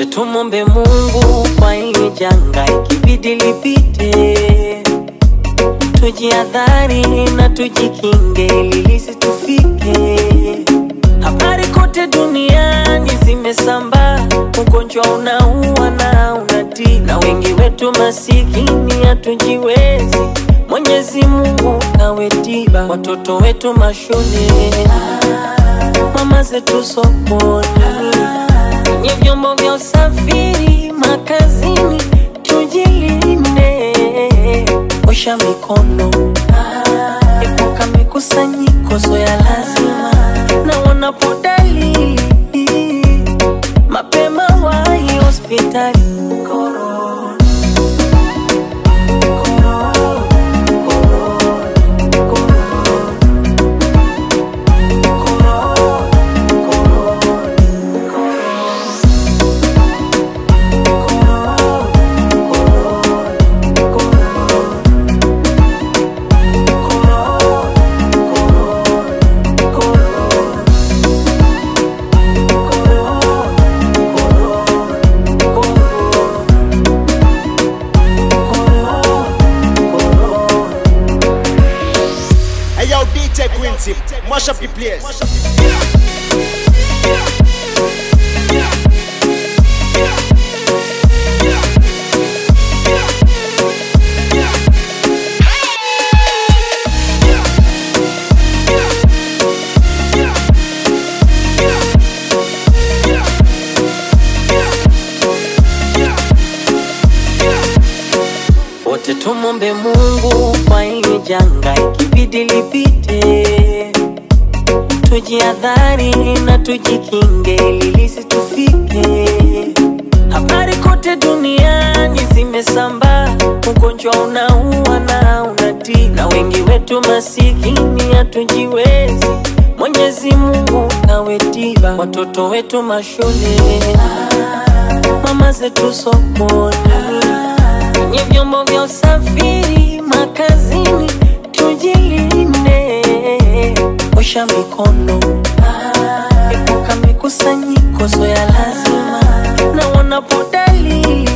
wote tumombe Mungu kwa hili janga, ikibidi lipite, tujiadhari na tujikinge ili lisitufike. Habari kote duniani zimesambaa, ugonjwa unaua na unati na wengi wetu masikini hatujiwezi. Mwenyezi Mungu awe tiba, watoto wetu mashule, mama zetu sokoni kwenye vyombo vya usafiri, makazini, tujilinde, osha mikono, epuka mikusanyiko sio ya lazima, na wanapo dalili mapema wahi hospitali. Quincy, mash up the place. Tumombe Mungu kwa hili janga, ikibidi lipite, tujiadhari na tujikinge ili. Habari kote duniani zimesambaa, ugonjwa unaua na unatii, na wengi wetu masikini hatujiwezi. Mwenyezi Mungu kawe tiba, watoto wetu mashule, mama zetu sokoni kwenye vyombo vya usafiri, osha mikono, epuka mikusanyiko zo ya lazima, na wanapo dalili